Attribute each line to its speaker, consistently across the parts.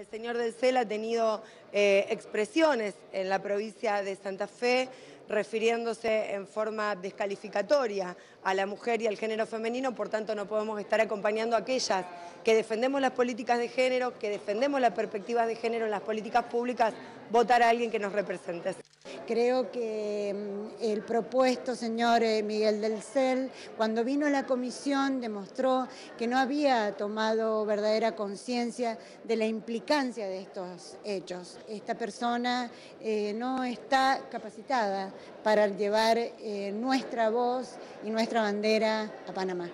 Speaker 1: El señor del CEL ha tenido eh, expresiones en la provincia de Santa Fe refiriéndose en forma descalificatoria a la mujer y al género femenino, por tanto no podemos estar acompañando a aquellas que defendemos las políticas de género, que defendemos las perspectivas de género en las políticas públicas, votar a alguien que nos represente.
Speaker 2: Creo que mm, el propuesto señor eh, Miguel del CEL, cuando vino a la comisión, demostró que no había tomado verdadera conciencia de la implicancia de estos hechos. Esta persona eh, no está capacitada para llevar eh, nuestra voz y nuestra bandera a Panamá.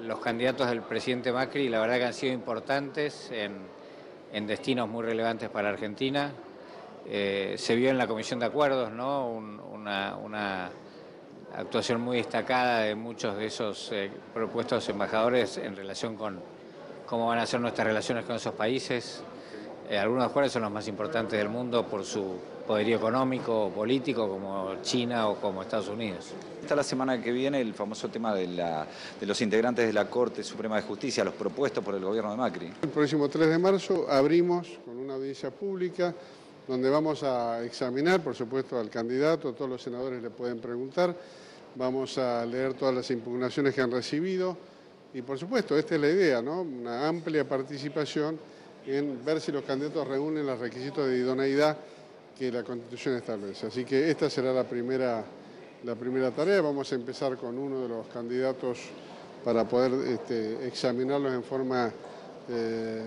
Speaker 3: Los candidatos del presidente Macri, la verdad que han sido importantes en, destinos muy relevantes para Argentina. Eh, se vio en la Comisión de Acuerdos ¿no? una, actuación muy destacada de muchos de esos eh, propuestos embajadores en relación con cómo van a ser nuestras relaciones con esos países. Eh, algunos de los son los más importantes del mundo por su poderío económico o político, como China o como Estados Unidos.
Speaker 4: Está la semana que viene el famoso tema de, los integrantes de la Corte Suprema de Justicia, los propuestos por el gobierno de Macri.
Speaker 5: El próximo 3 de marzo abrimos con una audiencia pública donde vamos a examinar, por supuesto, al candidato, todos los senadores le pueden preguntar, vamos a leer todas las impugnaciones que han recibido y, por supuesto, esta es la idea, ¿no? Una amplia participación en ver si los candidatos reúnen los requisitos de idoneidad que la Constitución establece. Así que esta será la primera, la primera tarea. Vamos a empezar con uno de los candidatos para poder este, examinarlos en forma eh,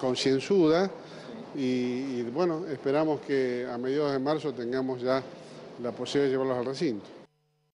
Speaker 5: concienzuda y, bueno, esperamos que a mediados de marzo tengamos ya la posibilidad de llevarlos al recinto.